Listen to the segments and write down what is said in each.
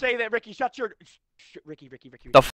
say that, Ricky. Shut your sh- Ricky, Ricky, Ricky. The f-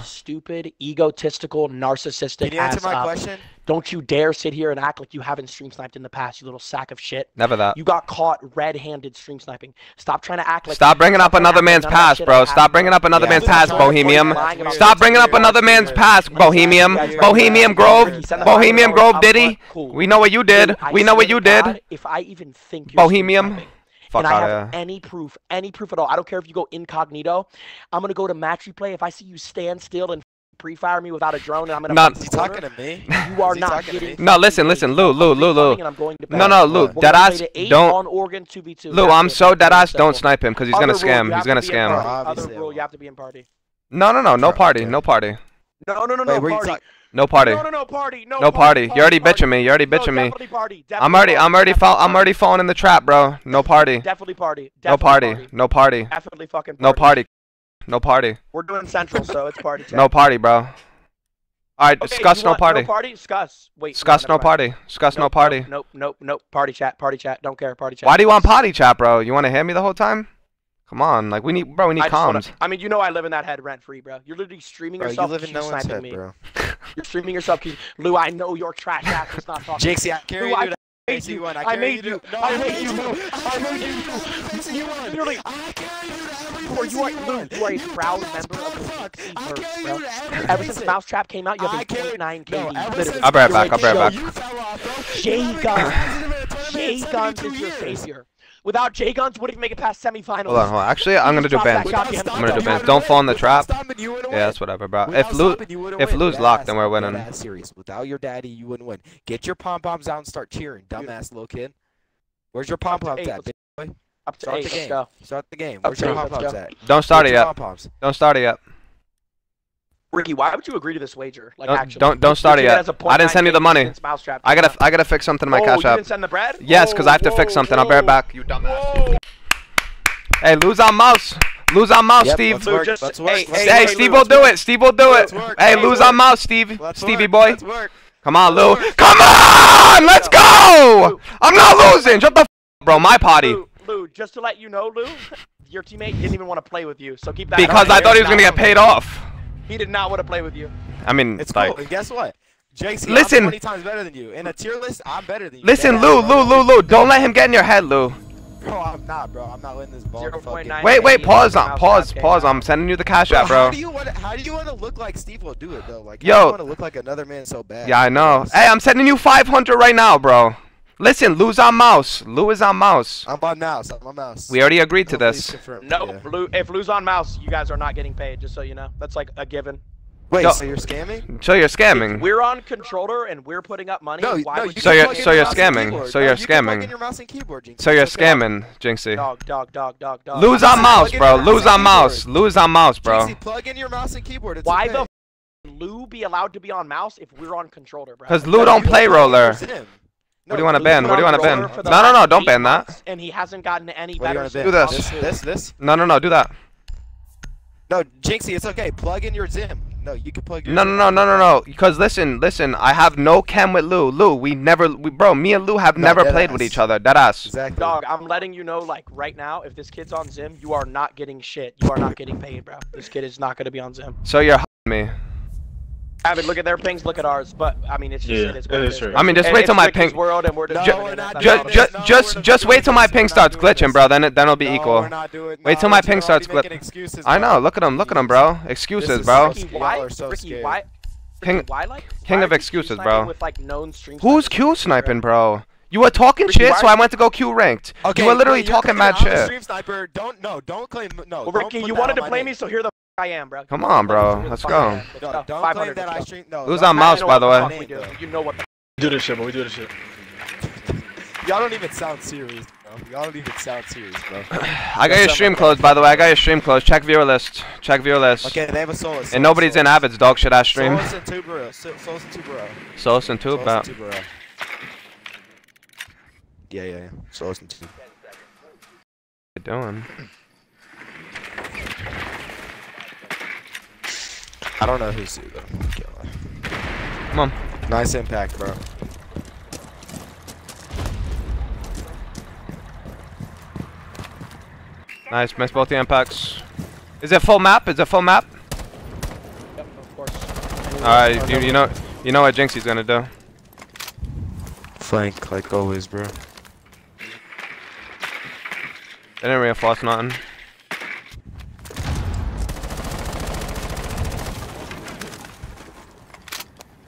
stupid, egotistical, narcissistic. Can you answer my up. question? Don't you dare sit here and act like you haven't stream sniped in the past, you little sack of shit. Never that. You got caught red-handed stream sniping. Stop trying to act like. Stop bringing up another man's past, bro. Stop bringing up another man's past, Bohemian. Stop bringing up another man's past, Bohemian. Bohemian Grove. Bohemian Grove, Diddy. We know what you did. We know what you did. If I even think. Bohemian. Fuck and I have yeah. any proof, any proof at all. I don't care if you go incognito. I'm gonna go to match replay. If I see you stand still and pre-fire me without a drone, and I'm gonna. Not talking to me. You are not getting. No, listen, listen, Lou, Lou, Lou, Lou. No, no, Lou. Deadass don't. On Oregon, 2v2. Lou, I'm so deadass. Don't snipe him because he's gonna scam. He's gonna scam. Other rule, you have to be in party. No, no, no, no party, no party. No, no, no, no party. No party. No, no, no party. No, no party. party. You're already party. bitching me. You're already bitching no, me. Party. I'm already, I'm already, fall, I'm already falling in the trap, bro. No party. Definitely party. Definitely no party. party. No party. Definitely fucking. Party. No party. No party. We're doing central, so it's party time. No party, bro. All right, okay, discuss no party. No party. Discuss. Wait. Discuss no, no party. Discuss nope, no party. Nope, nope, nope. Party chat. Party chat. Don't care. Party chat. Why do you want party chat, bro? You want to hand me the whole time? Come on, like we need, bro. We need I comms. Wanna, I mean, you know, I live in that head rent free, bro. You're literally streaming bro, yourself. You live in no one's head, me. bro. You're streaming yourself. because Lou, I know your trash ass is not talking. Jynxzi, I carry Lou, you. I made you. I, I made you. you. No, I made you. I made you. You are literally. I carry you to every place you are. Lou, you are a proud member of the PC I carry you to every Ever since Mousetrap came out, you have been 49 KB. I'll be right back. I'll be right back. J Guns. J Guns is your savior. Without J guns, wouldn't make it past semifinals. Hold on, hold on. Actually, I'm gonna do bans. I'm gonna do bans. Don't fall in the trap. Yeah, that's whatever, bro. If lose, if lose lock, then we're winning. Serious. Without your daddy, you wouldn't win. Get your pom poms out and start cheering, dumbass little kid. Where's your pom poms at, big boy? Up to start eight. the game. Start the game. Where's your pom poms at? Don't start it yet. Don't start it yet. Ricky, why would you agree to this wager? Like, don't, actually, don't don't start it yet. I didn't send you the money. Mousetrap. I gotta I gotta fix something in my oh, cash app. didn't send the bread? Yes, because I have to whoa, fix oh, something. Whoa. I'll be right back. You dumbass. Whoa. Hey, lose our mouse. Lose our mouse, yep, Steve. Let's work. Just, let's work. Hey, hey, Steve will do it. Steve will do it. Hey, lose our mouse, Steve. Stevie boy. Come on, Lou. Come on! Let's go! I'm not losing. Shut the bro. My potty. Lou, just to let you know, Lou, your teammate didn't even want to play with you, so keep that. Because I thought he was gonna get paid off. He did not want to play with you. I mean, it's like, cool. And guess what? JC, listen, I'm 20 times better than you. In a tier list, I'm better than you. Listen, Lou, Lou, Lou, Lou, don't let him get in your head, Lou. Bro, I'm not, bro. I'm not letting this ball fucking. Wait, wait, pause, on, um, pause, pause. I'm sending you the cash app, bro. How do you want? To, how do you want to look like Steve will do it though? Like, yo, I want to look like another man so bad. Yeah, I know. Hey, I'm sending you 500 right now, bro. Listen, lose our mouse. Lose our mouse. I'm on mouse. I'm on mouse. We already agreed to this. No, yeah. Blue, if lose on mouse, you guys are not getting paid. Just so you know, that's like a given. Wait, no. so you're scamming? So you're scamming. If we're on controller and we're putting up money. No, why no, you so, you're, so, your scamming. so no, you're you scamming. Your keyboard, so you're Let's scamming. So you're scamming, Jynxzi. Dog, dog, dog, dog, dog. Lose on mouse, bro. Lose on mouse. Lose on mouse, bro. Jynxzi, plug in your mouse and keyboard. It's why okay. the Lou be allowed to be on mouse if we're on controller, bro? Because Lou don't play roller. No, what do you want to ban? What do you want to ban? No, no, no, don't ban that. And he hasn't gotten any what better. Do, do this. this. This, this, No, no, no, do that. No, Jynxzi, it's okay. Plug in your XIM. No, you can plug your No, no, no, no, no, no. Because listen, listen, I have no chem with Lou. Lou, we never, we, bro, me and Lou have no, never played ass. with each other. That ass. Exactly. Dog, I'm letting you know, like, right now, if this kid's on XIM, you are not getting shit. You are not getting paid, bro. This kid is not going to be on XIM. So you're me. I mean, look at their pings, look at ours. But I mean, it's just yeah, it is, it is true. I mean, just and wait till my ping. World and we're just no, we're not just just no, just, just wait till my ping starts glitching, bro. Then it, then it'll be no, equal. Doing, wait till my ping starts glitching. I know. Look at them. Look at them, bro. Excuses, bro. Ricky, why? So Ricky, why? King, why, like, king why of excuses, bro. With, like, Who's Q sniping, bro? You were talking Ricky, shit, so I went to go Q ranked. Okay, you were literally talking mad shit. Stream sniper, don't no, don't claim no. Well, Ricky, you wanted to play me, so here the. I am, bro. Come on, bro. Let's go. No, don't claim that I stream. No. Who's on mouse, by the way? You know what? We do this shit, but we do this shit. Y'all don't even sound serious, bro. Y'all don't even sound serious, bro. I got your stream closed, by the way. I got your stream closed. Check viewer list. Check viewer list. Okay, they have a Solis. And nobody's in Avid's dog shit I stream. Solis and Tubarão. Solis and Tubarão. Solis and Tubarão. Solis. Yeah, yeah, yeah. Solis and Tubarão. What you doing? I don't know who's who though. Can't. Come on. Nice impact, bro. Nice, missed both the impacts. Is it full map? Is it full map? Yep, of course. Alright, you, you know you know what Jynxzi's gonna do. Flank, like always, bro. They didn't reinforce nothing.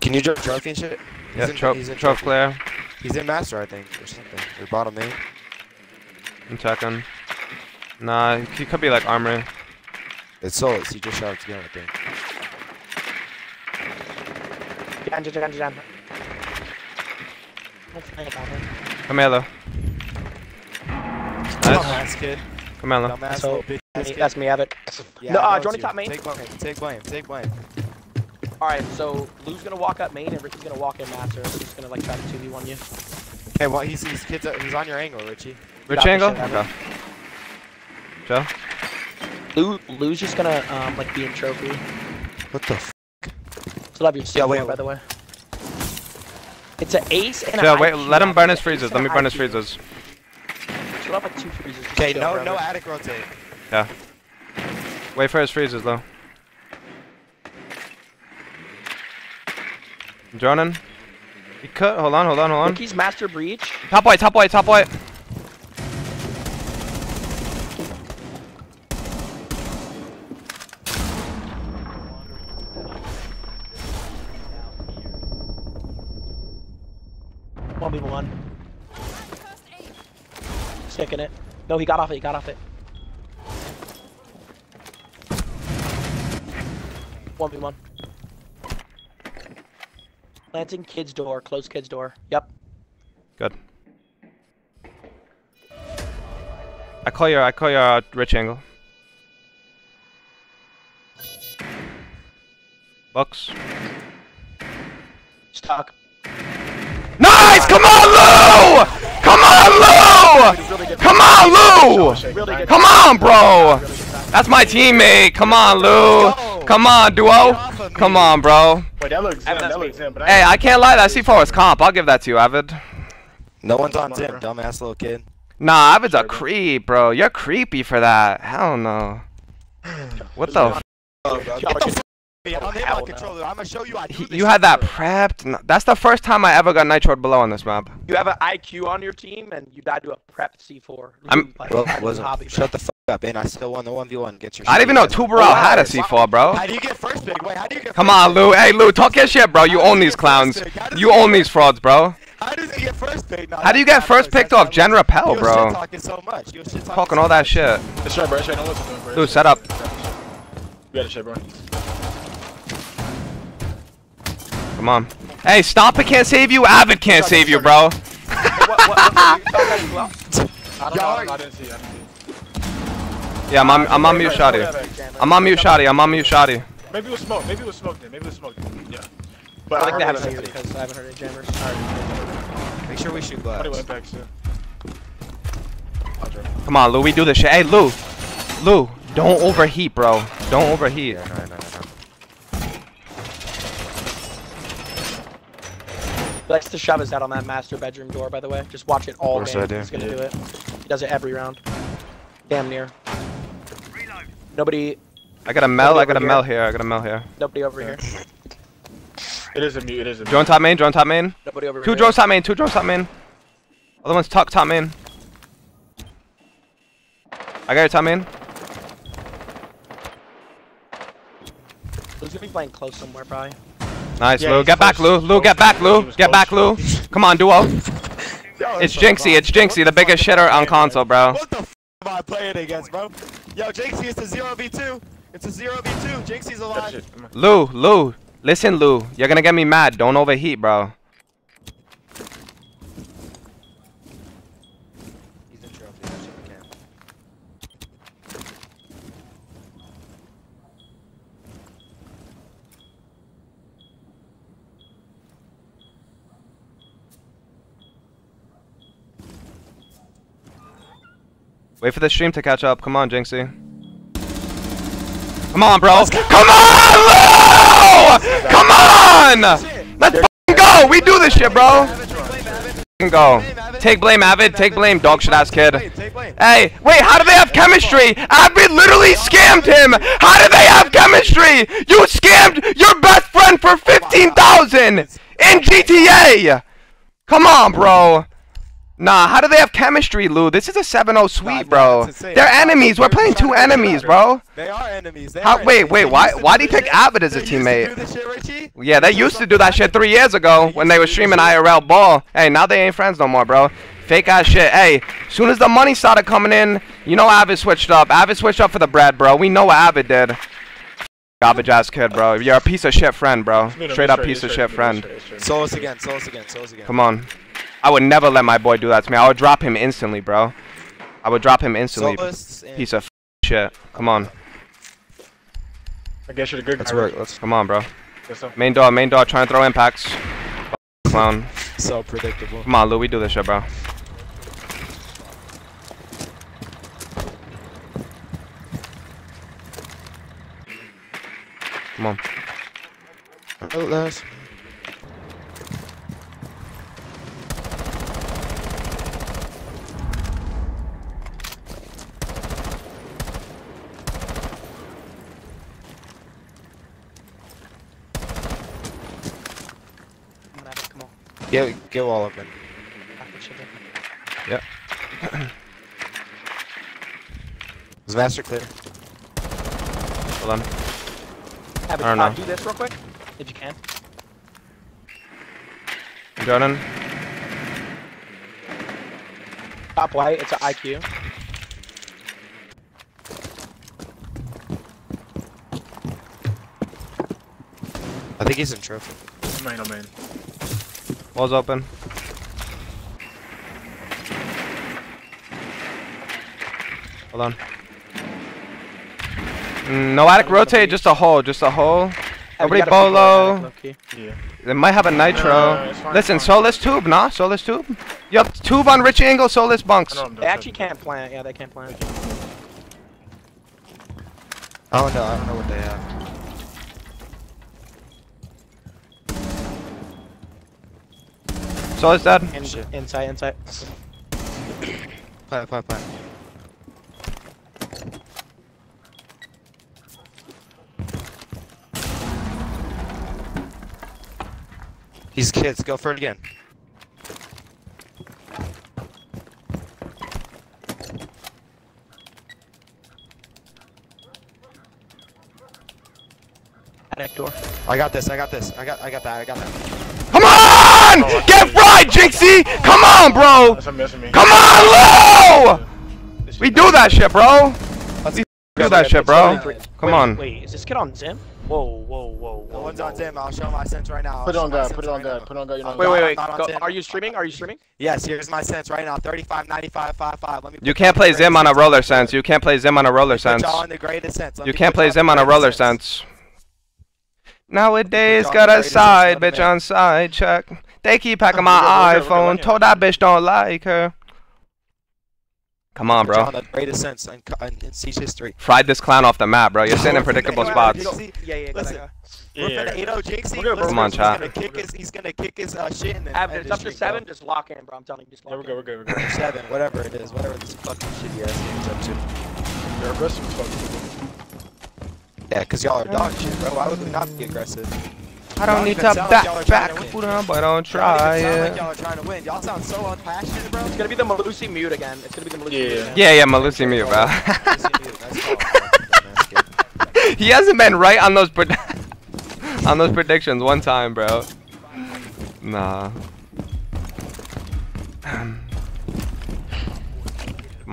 Can you drop trophy and shit? He's Yeah, in- Trove, he's in Trove trophy. clear. He's in master, I think, or something. Or bottom main. I'm checking. Nah, he could be like armory. It's Solis. He just shot it together, I think. Come here, though. Nice. Dumbass kid. Come here, though. Dumbass So, bitch ass Me- That's me, Abbott. Yeah, No, I uh, Johnny top main. Take blame. Take blame. Take blame. Alright, so Lou's gonna walk up main and Ricky's gonna walk in master. and He's just gonna like try to 2v1 you. Hey, well, he's he's kids. He's on your angle, Richie. Rich Got angle? Okay. Joe? Lou, Lou's just gonna um like be in trophy. What the? F Still have your Yeah, signal, wait, by the way. It's an ace and Joe, an wait, IQ. let him burn his It's an freezes. Let me burn his IQ. freezes. She'll have like two freezes. Okay, no, no attic rotate. Yeah. Wait for his freezes, though. Droning. He could. Hold on, hold on, hold on. Ricky's master breach. Top white, top white, top white. One v one. Sticking it. No, he got off it. He got off it. One v one. Planting kid's door. Close kid's door. Yep. Good. I call your, I call your uh, rich angle. Bucks. Stuck. Nice! Come on, Lou! Come on, Lou! Come on, Lou! Come on, bro! Really good pass. That's my teammate. Come on, Lou. Come on, duo. Come on, bro. Wait, that looks XIM, that looks XIM, but I Hey, I can't lie. That C4 was comp. I'll give that to you, Avid. No one's on Come on, Tim, dumbass little kid. Nah, Avid's a Sure, bro. creep, bro. You're creepy for that. Hell no. What the? F- Get the f me. I'm Hell on no. I'm gonna show you I do this you had that prepped. That's the first time I ever got nitroed below on this map. You have an IQ on your team, and you died to a prep C4. I'm- Like, Well, wasn't. hobby. Shut the f up, and I still won the 1v1. Get your I didn't even know together. Tuberal Oh, had a wow. C4, bro. How do you get first pick? Wait, how do you get Come first on. Lou. Hey, Lou, talk your shit, bro. You own these clowns. You own these frauds, bro. How does he get first pick? No, How do you get first picked off not Gen close. Repel, You were bro? talking so much. You were shit talking Talking so all that shit. It's right, bro. It's right. Don't listen to him, bro. Lou, set up. You got a shit, bro. Come on. Hey, Stompa can't save you. Avid can't save you, bro. Well? Yeah, I'm on, I'm on mute, Shotty. I'm on mute, Shotty. I'm on mute, Shotty. Maybe it was smoke. Maybe it was smoke then. Maybe it was smoke then. Yeah. But I think they heard haven't it heard because I haven't heard any jammers. Make sure we shoot glass. Anyway, back soon. I'll drop. Come on, Lou. We do this shit. Hey, Lou. Lou, don't overheat, bro. Don't overheat. Yeah, no, no, no, no. He likes to shove his head on that master bedroom door, by the way. Just watch it all Of game. He's gonna do it. He does it every round. Damn near. Nobody, I got a Mel. I got a over Mel here. here. I got a Mel here. nobody over here. It is a mute. It is a mute. Drone top main. Drone top main. Nobody over Two here. drones top main. Two drones top main. Other one's tuck top main. I got your top main. Who's gonna be playing close somewhere, probably? Nice, Yeah, Lou. Get back, close. Lou. Lou, get back, Lou. Get back, Lou. Come on, duo. Yo, It's Jynxzi. It's. Jynxzi, the biggest shitter on console, bro? bro. What the f am I playing against, bro? Yo, Jynxzi, it's a 0v2. It's a 0v2. Jynxzi's That alive. shit. Come on. Lou, Lou. Listen, Lou. You're gonna get me mad. Don't overheat, bro. He's in trophy. That shit we can. Wait for the stream to catch up. Come on, Jynxzi. Come on, bro. Come on, Lou! Come on! Let's go. We do this shit, bro. go. Take blame, Avid. Take blame, dog shit ass kid. Take blame, take blame. Hey, wait, how do they have chemistry? Avid literally scammed him. How do they have chemistry? You scammed your best friend for 15,000 in GTA. Come on, bro. Nah, how do they have chemistry, Lou? This is a 7-0 sweep, bro. that's insane. They're enemies. We're playing two enemies, bro. They are enemies. They How- are wait, enemies. wait, why- why do you pick shit. Avid as a They used to teammate? do this shit, Richie. Yeah, they used to do that shit three years ago when they were streaming IRL ball. Hey, now they ain't friends no more, bro. Fake ass shit. Hey, soon as the money started coming in, you know Avid switched up. Avid switched up for the bread, bro. We know what Avid did. Garbage ass kid, bro. You're a piece of shit friend, bro. Straight up piece of shit straight, friend. it's straight, it's straight. Solis again. Solis again. Solis again. Come on. I would never let my boy do that to me. I would drop him instantly, bro. I would drop him instantly. Solis. and- Piece of shit. Come on. I guess you're the good Let's guy. work. Let's. Come on, bro. Main door, main door, trying to throw impacts. Clown. So predictable. Come on, Lou, we do this shit, bro. Come on. Outlast. I'm gonna have it, Come on. Get get wall open. Back the shit. Is master clear? Hold on. Have it, I don't uh, know. do this real quick, if you can. Jordan. Top white, it's an IQ. I think he's in trophy. Main, oh main. Wall's open. Hold on. Mm, no attic rotate, just a hole, just a hole. Have Nobody got a people bolo. automatic, low-key? Yeah. They might have a nitro. No, no, no, fine, Listen, it's soulless tube, nah? Soulless tube? Yup, tube on Richie Angle, soulless bunks. I know They actually can't plant. Yeah, they can't plant. I don't know. I don't know what they have. Soulless dead. In, Shit. inside, inside. Plant, plant, plant. He's kids. Go for it again. Attic door. I got this. I got this. I got. I got that. I got that. Come on! Get fried, Jynxzi! Come on, bro! That's a miss me. Come on, Lou! We do that shit, bro. Let's do that shit, bro. Come on. Wait, is this kid on XIM? Whoa, whoa, whoa, No one's on. XIM. I'll show my sense right now. Put it on my God. Put it on right. God. Put it on God. You know I'm Wait, wait, wait. not on Go, XIM. are you streaming? Are you streaming? Yes, here's my sense right now. 35, 95, 5, 5. Let me. You can't play XIM on a roller sense. sense. You can't play XIM on a roller sense. y'all in the greatest sense. You can't play XIM on a roller sense. Nowadays, got a side sense of the bitch on side check. They keep hacking We're good, we're my good, iPhone. we're. Told that bitch don't like her. Come on, Put y'all bro. in greatest sense in, in, in Siege history. Fried this clown off the map, bro. You're sitting in predictable spots. Yeah, yeah, Listen. go, go. We're Yeah. finna 8 Jynxzi. We're Come on, he's chat. Gonna kick his, he's gonna kick his uh, shit and then Avid, it's up to streak, bro. seven. Just lock in, bro. I'm telling you, just Yeah, lock we're in. good. We're good. We're good. Seven, whatever it is, whatever this fucking shitty ass game's up to. You're aggressive as fuck. Yeah, cause y'all are dog shit, bro. Why would we not be aggressive? I don't need to sound like back back, to win. put on, but don't try even like it. y'all are trying to win. Y'all sound so unpassionate, bro. It's gonna be the Melusi mute again. It's gonna be the Melusi Yeah. mute. again. Yeah, yeah, Melusi mute, bro. Nice call, bro. Nice kid. he hasn't been right on those pred- on those predictions one time, bro. Nah. Come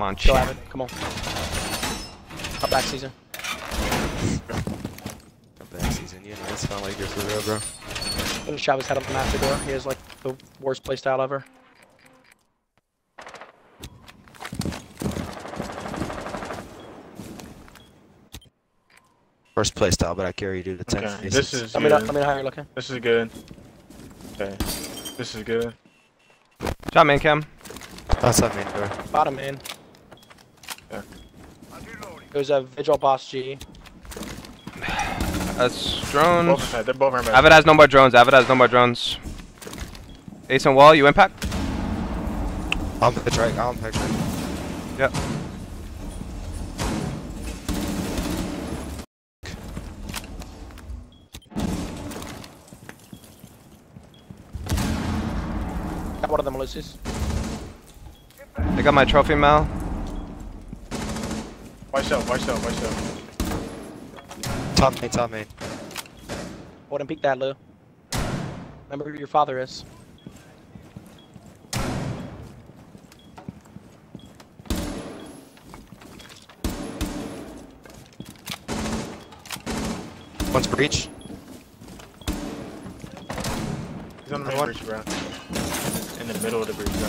on, Go chill. Come on. Up back season. Back season, you know, it's not like you're for real, bro. Gonna shove his head up the master door. He has like the worst playstyle ever. First play style, but I carry you to the 10 Okay. This is Let me know, good. let me know how you're looking. This is good. Okay. This is good. Shot man cam. That's not main door. Bottom in. Yeah. There's a Vigil Boss G. That's Both drones. inside. They're both around. Avid has no more drones. Avid has no more drones. Ace and wall, you impact? I'm pitch right. I'm pitch right. Yep. Got one of them, Ulysses. I got my trophy Mel. Watch out, watch out, watch out. Top main, top main. Wouldn't peek that, Lou. Remember who your father is. One's breach. He's on the main One. bridge, bro. In the middle of the breach, bro.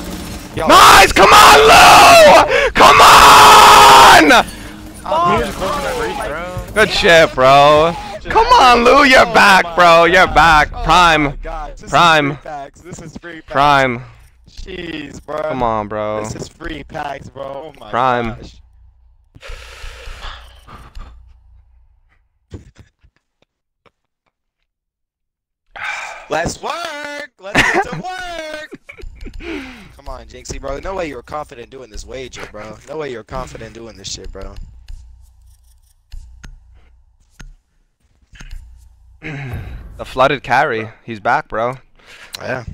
Yo, Nice! Come on, Lou! Come on! He was close to that bridge, bro. Good shit, bro. Come on, Lou, you're Oh back, bro. You're back. Oh Prime. this Prime. Is free packs. This is free packs. Prime. Jeez, bro. Come on, bro. This is free packs, bro. Oh my Prime. gosh. Let's work. Let's get to work. Come on, Jynxzi, bro. No way you were confident doing this wager, bro. No way you were confident doing this shit, bro. The flooded carry. He's back, bro. Yeah.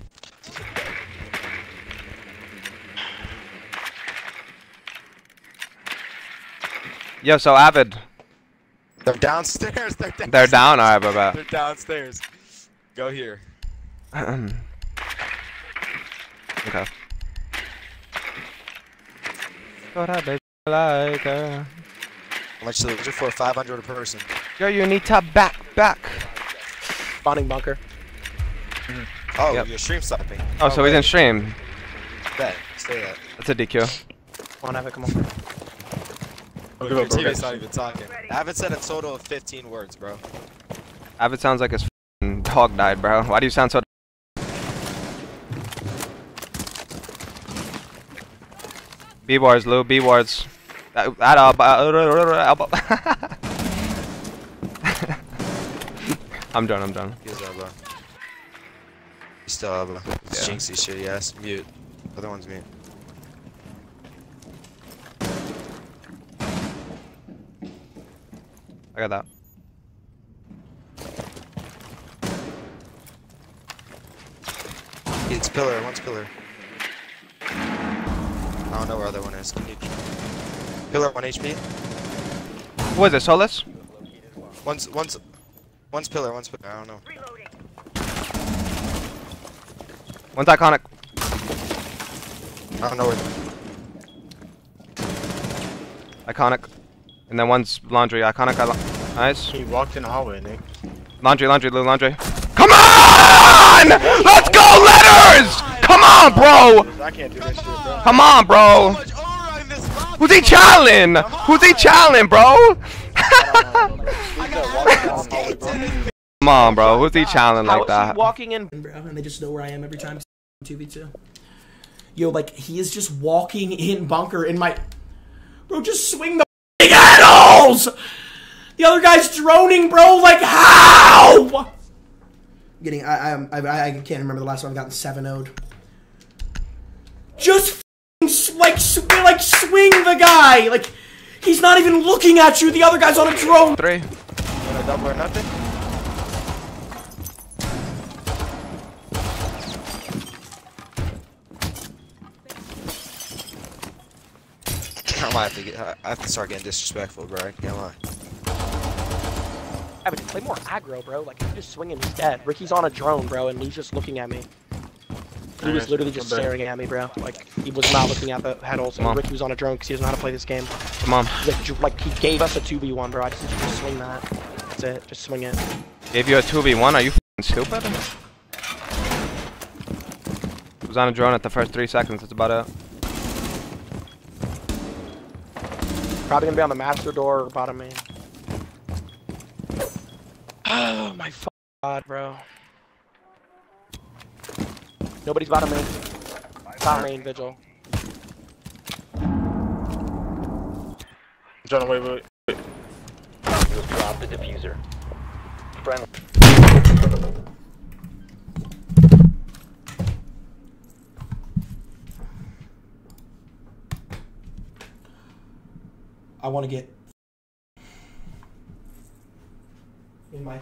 Yo, so Avid. They're downstairs. They're downstairs. They're down, alright, bro. They're downstairs. Go here. okay. What I baby like How much did it for? 500 a person. Yo, you need to back, back. Spawning bunker. Oh, Yep. you're stream stopping. Oh, so he's in stream. Bet. Stay that. That's a DQ. Come on, Evan, come on. I'll Your give up, bro. TV's not even talking. I haven't said a total of 15 words, bro. Avid sounds like his f***ing dog died, bro. Why do you sound so? B wards, Lou. B wards. That that elbow. elbow. I'm done. I'm done. He's elbow. He's still elbow. It's Yeah. Jynxzi shit, yes. Mute. Other one's mute. I got that. It's pillar. One's pillar. I don't know where other one is. Can you... Pillar 1 HP. Who is it? Solis? One's, one's, one's pillar. One's pillar. I don't know. Reloading. One's iconic. I don't know where. Iconic. And then one's laundry. Iconic. I nice. He walked in the hallway, Nick. Laundry. Laundry. Lou. Laundry. Come on! Let's go, letters! Come on, bro! I can't do this shit, bro. Come on, bro! much aura in this lobby, Who's he bro. challenging? Who's he challenging, bro? Come on, bro. Who's he challenging like that? walking in? bro, and they just know where I am every time. Two v two. Yo, like he is just walking in bunker in my. Bro, just swing the big animals. The other guy's droning, bro. Like how? Getting, I, I, I, I can't remember the last time I've gotten seven would Just like, sw- like swing the guy. Like he's not even looking at you. The other guy's on a drone. Three. Want a double or nothing? I might have to get. I have to start getting disrespectful, bro. I can't lie. Evan, play more aggro, bro. Like, if you just swing him, he's dead. Ricky's on a drone, bro, and Lou's just looking at me. Lou was literally just staring at me, bro. Like, he was not looking at the head also. Come on. Ricky was on a drone because he doesn't know how to play this game. Come on. Like, like, he gave us a 2v1, bro. I just need to swing that. That's it. Just swing it. Gave you a 2v1. Are you f***ing stupid? Was on a drone at the first three seconds. That's about it. Probably gonna be on the master door or bottom main. Oh my f- god, bro. Nobody's bottom main. Top main, vigil. John, wait, wait, wait. Drop the diffuser. Friendly. I want to get in my.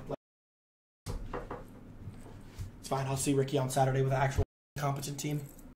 It's fine. I'll see Ricky on Saturday with an actual competent team.